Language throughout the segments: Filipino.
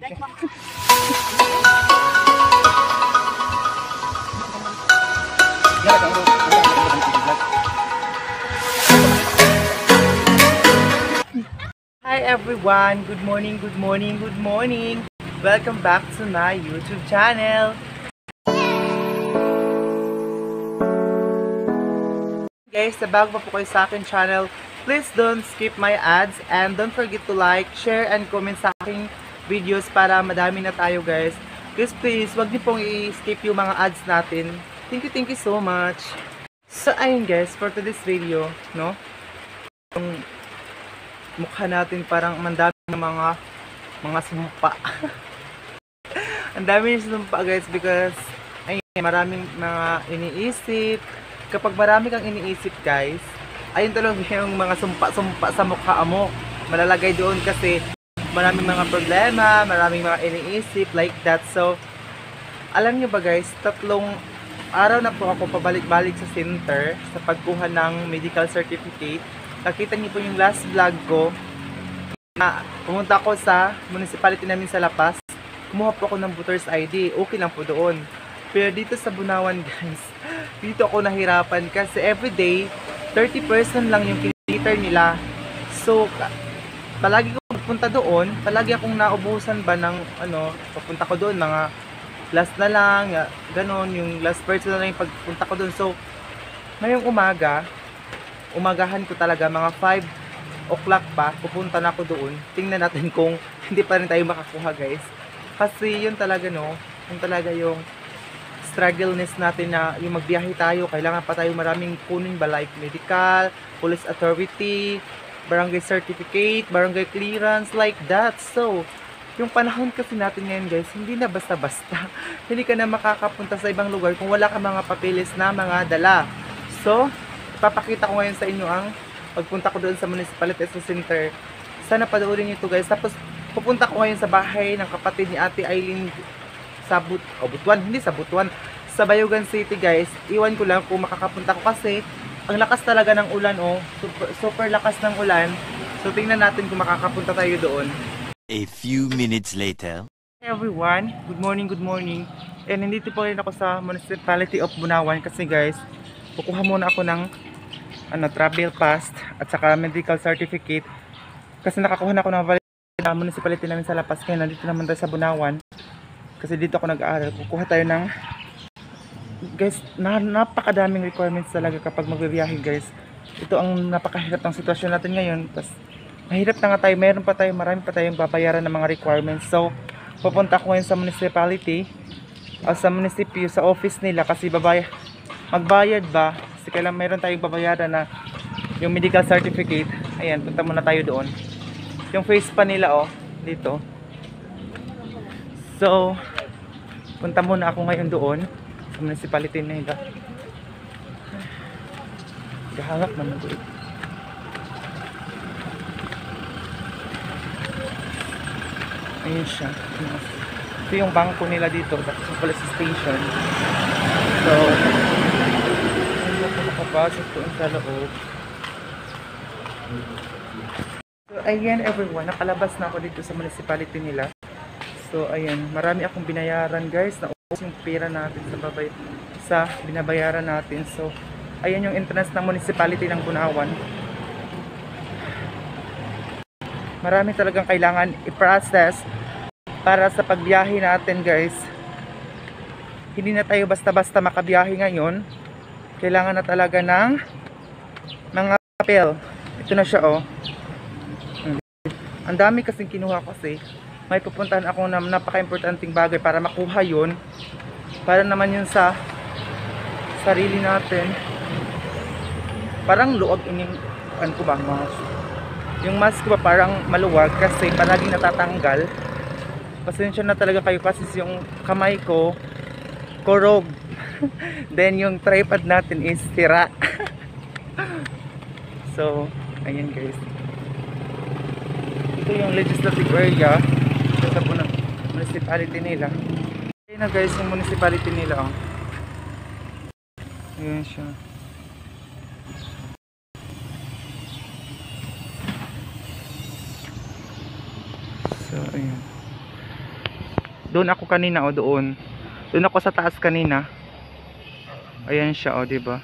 Hi everyone! Good morning, good morning, good morning! Welcome back to my YouTube channel! Guys, bago pa po kayo sa akin channel, please don't skip my ads and don't forget to like, share, and comment sa videos para madami na tayo guys. Please, please, wag niyo pong i-skip yung mga ads natin. Thank you, thank you so much! So, ayun guys, for today's video, no? Yung mukha natin parang mandami ng mga mga sumpa. Ang dami ng sumpa guys because ayun, maraming mga iniisip. Kapag marami kang iniisip guys, ayun talaga yung mga sumpa-sumpa sa mukha mo. Malalagay doon kasi maraming mga problema, maraming mga iniisip like that. So, alam niyo ba guys, tatlong araw na po ako pabalik-balik sa center sa pagkuha ng medical certificate. Nakita niyo po yung last vlog ko na pumunta ako sa municipality namin sa Lapas kumuha po ako ng voter's ID okay lang po doon. Pero dito sa Bunawan guys dito ako nahirapan kasi everyday 30% lang yung kiniliter nila. So palagi ko pupunta doon palagi akong naubusan ba ng ano papunta ko doon mga last na lang ganon yung last person na lang yung pagpunta ko doon so ngayong umaga umagahan ko talaga mga 5 o'clock pa, pupunta na ako doon. Tingnan natin kung hindi pa rin tayo makakuha guys. Kasi yun talaga no, yun talaga yung struggleness natin na yung magbiyahe tayo, kailangan pa tayo maraming kunin ba like medical, police authority, barangay certificate, barangay clearance, like that. So, yung panahon kasi natin ngayon guys, hindi na basta-basta. hindi ka na makakapunta sa ibang lugar kung wala ka mga papeles na mga dala. So, papakita ko ngayon sa inyo ang pagpunta ko doon sa Municipality Center. Sana panoorin niyo ito guys. Tapos pupunta ko ngayon sa bahay ng kapatid ni Ate Eileen sa But oh, Butuan, hindi sa Butuan, sa Bayugan City guys. Iwan ko lang kung makakapunta ko kasi ang lakas talaga ng ulan oh. Super, super lakas ng ulan. So tingnan natin kung makakapunta tayo doon. A few minutes later. Hey everyone, good morning, good morning. And nandito po rin ako sa Municipality of Bunawan kasi guys, kukuha muna ako ng ano, travel pass at saka medical certificate kasi nakakuha na ako ng valid na municipality namin sa Lapas kaya nandito naman tayo sa Bunawan kasi dito ako nag-aaral kukuha tayo ng guys na, napakadaming requirements talaga kapag magbibiyahe guys. Ito ang napakahirap ng sitwasyon natin ngayon. Tas mahirap na nga tayo. Meron pa tayo marami pa tayong babayaran ng mga requirements. So pupunta ako ngayon sa municipality o sa munisipyo sa office nila kasi babaya magbayad ba? Kasi kailan meron tayong babayaran na yung medical certificate. Ayan punta muna tayo doon. Yung face pa nila oh dito. So punta muna ako ngayon doon sa municipality nila gahanap naman doon ayun siya. Ito yung bangko nila dito yung police station. So hindi ako makapasok doon sa loob. So ayan everyone. Nakalabas na ako dito sa municipality nila. So ayan. Marami akong binayaran guys na yung pera natin sa babay sa binabayaran natin. So ayan yung entrance ng municipality ng Bunawan. Marami talagang kailangan i-process para sa pagbiyahe natin guys. Hindi na tayo basta-basta makabiyahe ngayon. Kailangan na talaga ng mga papel. Ito na siya oh. Ang dami kasing kinuha kasi may pupuntahan ako na napaka-importanting bagay para makuha yun. Para naman yun sa sarili natin. Parang luwag ining ano ko ba mas yung mask ko ba parang maluwag kasi palaging natatanggal. Pasensya na talaga kayo kasi yung kamay ko korog then yung tripod natin is tira. So ayan guys. Ito yung legislative area municipality nila ayan na guys yung municipality nila oh. ayan siya so ayan Doon ako kanina o doon. Doon ako sa taas kanina. Ayan siya o, di ba?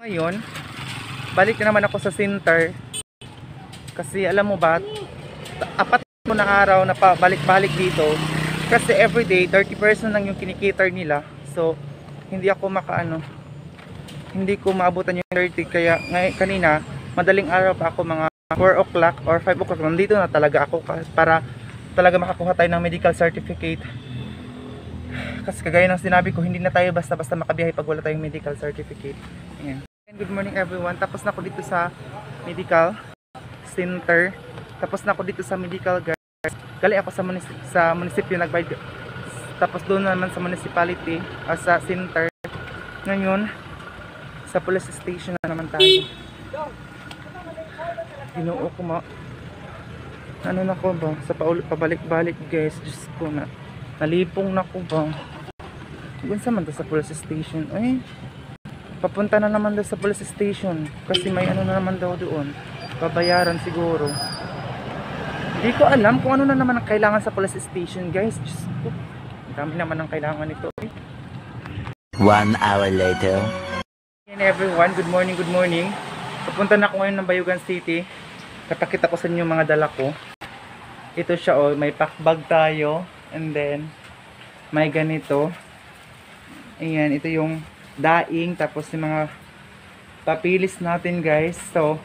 Ngayon, balik na naman ako sa center. Kasi alam mo ba, apat ko na araw na pabalik-balik dito. Kasi everyday, 30% lang yung kinikita nila. So, hindi ako makaano. Hindi ko maabutan yung 30. Kaya ngay, kanina, madaling araw pa ako mga 4 o'clock or 5 o'clock. Nandito na talaga ako para talaga makakuha tayo ng medical certificate. Kasi kagaya ng sinabi ko, hindi na tayo basta-basta makabiyahe pag wala tayong medical certificate. Ayan. Good morning everyone. Tapos na ako dito sa medical center. Tapos na ako dito sa medical guys. Gali ako sa, munis- sa munisipyo nagbayad. Tapos doon naman sa municipality, ah, sa center. Ngayon, sa police station na naman tayo. Ginoo ko ma... Ano na ko ba? Sa pabalik-balik guys. Diyos ko na. Nalipong na ko ba? Doon sa man sa police station. Ay, papunta na naman daw sa police station. Kasi may ano na naman daw doon. Babayaran siguro. Hindi ko alam kung ano na naman ang kailangan sa police station guys. Diyos ko. Ang dami naman ang kailangan nito. Eh. One hour later. Again everyone, good morning, good morning. Papunta na ako ngayon ng Bayugan City. Kapakita ko sa inyo mga dala ko. Ito siya oh, may pack bag tayo. And then, may ganito. Ayan, ito yung daing. Tapos yung mga papilis natin guys. So,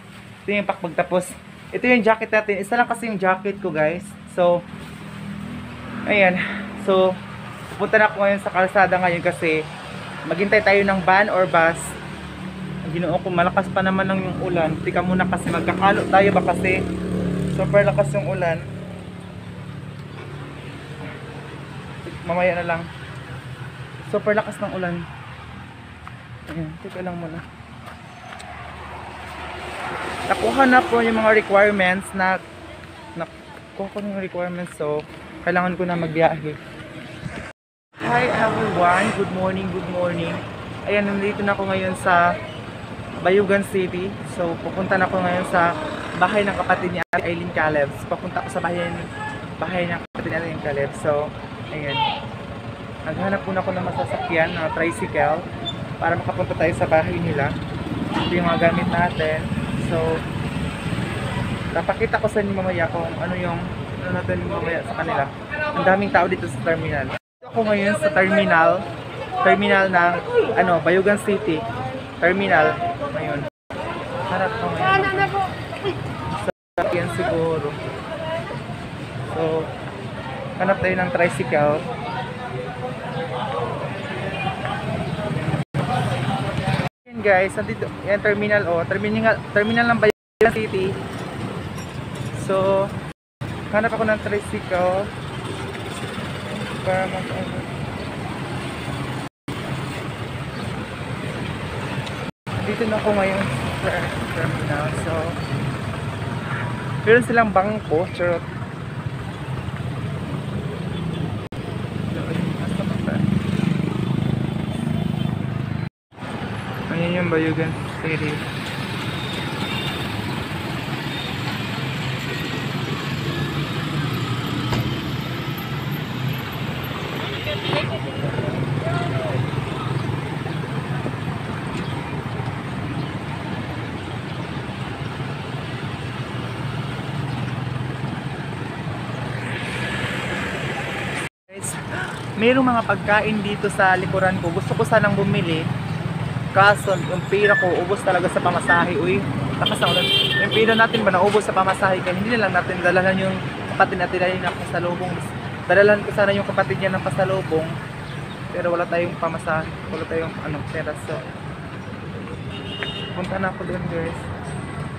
ito yung pack bag. Tapos, ito yung jacket natin. Isa lang kasi yung jacket ko guys. So, ayan. So, pupunta na ako ngayon sa kalsada ngayon kasi maghintay tayo ng van or bus Ginoo ko malakas pa naman ng yung ulan. Tika muna kasi magkakalo tayo ba kasi super lakas yung ulan. Mamaya na lang. Super lakas ng ulan. Ayan, tika lang muna. Nakuha na po yung mga requirements na nakuha ko na yung requirements so kailangan ko na magbiyahe. Hi everyone, good morning, good morning. Ayan, nandito na ako ngayon sa Bayugan City. So, pupunta na ako ngayon sa bahay ng kapatid ni Aileen Caleb. So, papunta ako sa bahay, bahay ng kapatid ni Aileen Caleb. So, ayan. Naghanap muna ako ng masasakyan, ng tricycle, para makapunta tayo sa bahay nila. Ito yung mga gamit natin. So, napakita ko sa inyo mamaya kung ano yung ano natin mamaya sa kanila. Ang daming tao dito sa terminal. Dito ako ngayon sa terminal, terminal ng ano, Bayugan City. Terminal ngayon. Harap ko ngayon. Sa yan siguro. So, hanap tayo ng tricycle. Guys, nandito, yan terminal oh, terminal, terminal ng Bayan City. So, hanap ako ng tricycle para mag ano. dito na ako ngayon sa terminal. So, meron silang bangko. Charot. Nasa ba tayo? Ayan yung Bayugan. Guys, mayroong mga pagkain dito sa likuran ko. Gusto ko sanang bumili. Kaso, yung pera ko, ubos talaga sa pamasahe. Uy, lakas na ulan. Yung pera natin ba naubos sa pamasahe? Kaya hindi na lang natin dalahan yung kapatid natin na ng pasalubong. Dalalan ko sana yung kapatid niya ng pasalubong. Pero wala tayong pamasahe. Wala tayong ano, pera. So, punta na ako doon guys.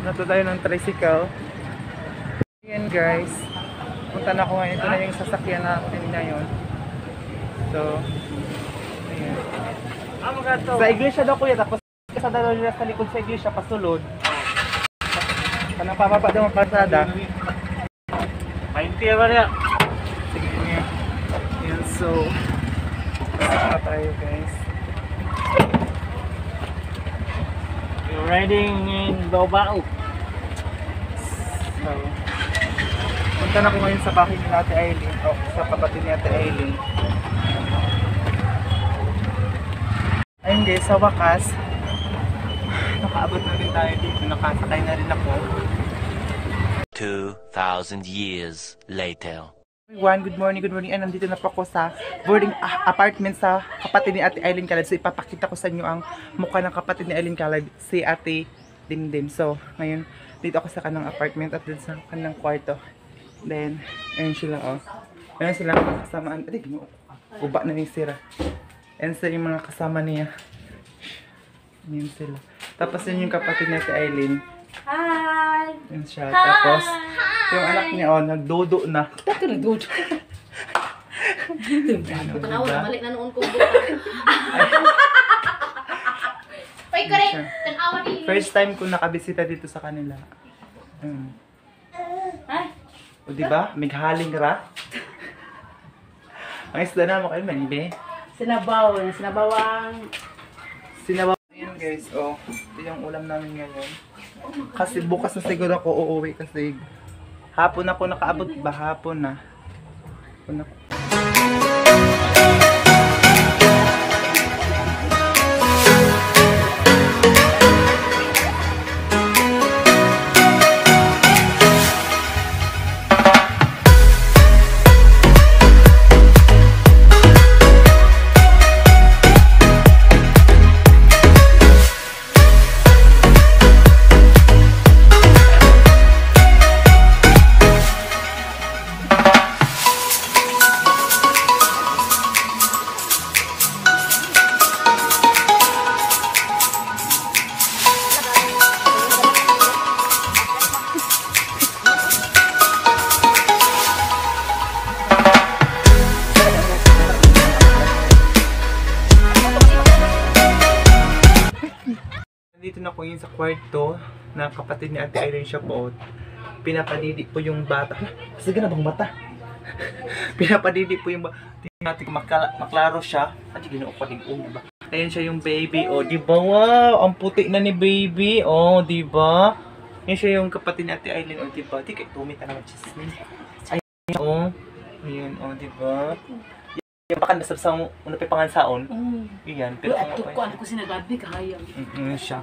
Nato tayo ng tricycle. Ayan guys punta na ako ngayon. Ito na yung sasakyan natin ngayon. So, ayan. Sa iglesia daw kuya, tapos sa dalawa nila sa likod sa iglesia, pasulod. Kanang pababa daw ang kalsada. Painti ba niya? Sige, ayan. Ayan, so, na tayo guys. You're riding in Dobao. So, punta na ko ngayon sa bahay ni Ate Aileen. O, sa kapatid ni Ate Aileen. Ayun guys, sa wakas, nakaabot na rin tayo dito. Nakasakay na rin ako. 2,000 years later. Everyone, good morning, good morning. And nandito na po ako sa boarding ah, apartment sa kapatid ni Ate Eileen Caleb. So ipapakita ko sa inyo ang mukha ng kapatid ni Eileen Caleb, si Ate Dimdim. So ngayon, dito ako sa kanang apartment at dito sa kanang kwarto. Then, ayun sila oh. Ayun sila kasamaan. Ate, gino. Uba na ni Sira. Ayun sila yung mga kasama niya. Ayun sila. Tapos yun yung kapatid ni Ate Eileen. Hi! Yun siya. Tapos, yung anak niya oh, nagdodo na. Bakit na dudo? Ano, Tanawa diba? na, mali na noon ko. Uy, kore! Tanawa ni... First time ko nakabisita dito sa kanila. Hmm. Ay, O di ba? Mighaling ra. Ang isda na mo kayo, manibe. Sinabaw. Sinabawang... Sinabaw yun guys. Oh, ito yung ulam namin ngayon. Kasi bukas na siguro ako uuwi kasi hapon ako nakaabot ba? Hapon na. Hapon ako. Yun sa kwarto ng kapatid ni Ate Irene siya po. Pinapadidi po yung bata. Hala, Sige na bang bata? Pinapadidi po yung bata. Tingnan natin kung makla- maklaro siya. At ginoo pa din um, diba? Ayan siya yung baby. Oh, di ba? Wow! Ang puti na ni baby. Oh, di ba? Yan siya yung kapatid ni Ate Aileen. Oh, di ba? Di kay tumit na naman chismis. Ayan, oh. Ayan, oh, di ba? Yung baka nasa sa una pa pangansaon. Mm. Yan, Pero pero at ang ko ko sinagabi kahayang. Mm siya.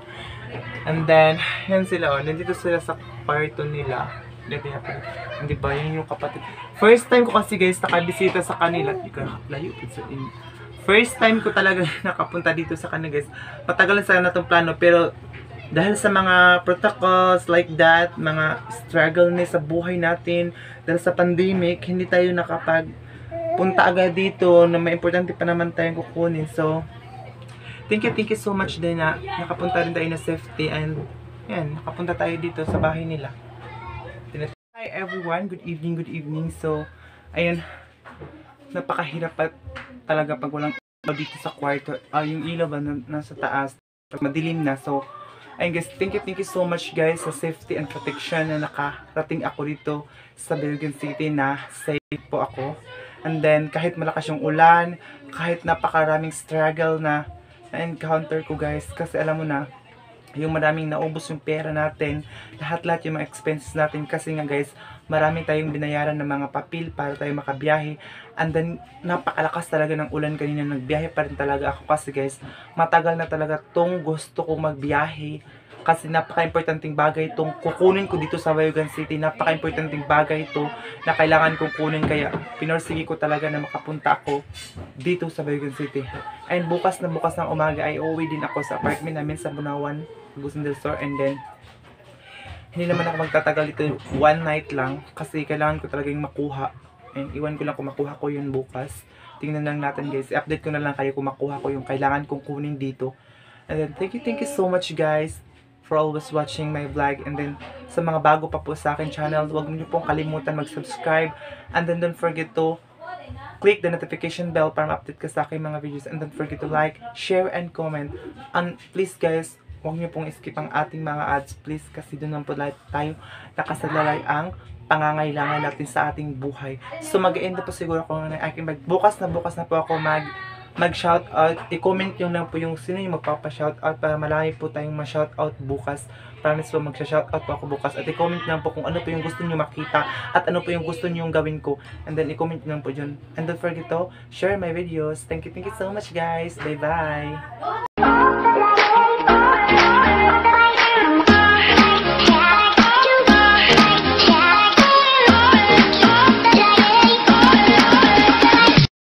And then, yan sila, oh, nandito sila sa kwarto nila. Hindi pa Hindi ba, yun yung kapatid. First time ko kasi guys, nakabisita sa kanila. Hindi ka layo. Sa in. First time ko talaga nakapunta dito sa kanila guys. Patagal na sana itong plano, pero dahil sa mga protocols like that, mga struggle ni sa buhay natin, dahil sa pandemic, hindi tayo nakapag punta agad dito na may importante pa naman tayong kukunin. So, thank you, thank you so much din na nakapunta rin tayo na safety and yan, nakapunta tayo dito sa bahay nila. Hi everyone, good evening, good evening. So, ayun, napakahirap pa talaga pag walang ilaw dito sa kwarto. Ah, yung ilaw ba na, nasa taas, pag madilim na. So, ayun guys, thank you, thank you so much guys sa safety and protection na nakarating ako dito sa Bergen City na safe po ako. And then, kahit malakas yung ulan, kahit napakaraming struggle na na-encounter ko guys, kasi alam mo na, yung maraming naubos yung pera natin, lahat-lahat yung mga expenses natin kasi nga guys, marami tayong binayaran ng mga papel para tayo makabiyahe. And then, napakalakas talaga ng ulan kanina, nagbiyahe pa rin talaga ako kasi guys, matagal na talaga tong gusto kong magbiyahe kasi napaka-importanting bagay itong kukunin ko dito sa Bayugan City. Napaka-importanting bagay ito na kailangan kong kunin. Kaya pinorsige ko talaga na makapunta ako dito sa Bayugan City. And bukas na bukas ng umaga ay uuwi din ako sa apartment namin sa Bunawan, Busan del Sur. And then hindi naman ako magtatagal ito one night lang. Kasi kailangan ko talagang makuha. And iwan ko lang kung makuha ko yun bukas. Tingnan lang natin guys. I-update ko na lang kayo kung makuha ko yung kailangan kong kunin dito. And then thank you thank you so much guys for always watching my vlog. And then sa mga bago pa po sa akin channel huwag niyo pong kalimutan mag-subscribe. And then don't forget to click the notification bell para ma-update ka sa aking mga videos. And don't forget to like, share, and comment. And please guys huwag niyo pong skip ang ating mga ads please kasi doon lang po lahat tayo nakasalalay ang pangangailangan natin sa ating buhay. So mag-end po siguro ako ng aking mag bukas na bukas na po ako mag mag-shoutout. I-comment nyo lang po yung sino yung magpapa-shoutout para malami po tayong ma-shoutout bukas. Promise po magsha-shoutout po ako bukas. At i-comment lang po kung ano po yung gusto nyo makita at ano po yung gusto nyo gawin ko. And then i-comment lang po dyan. And don't forget to share my videos. Thank you, thank you so much guys. Bye-bye.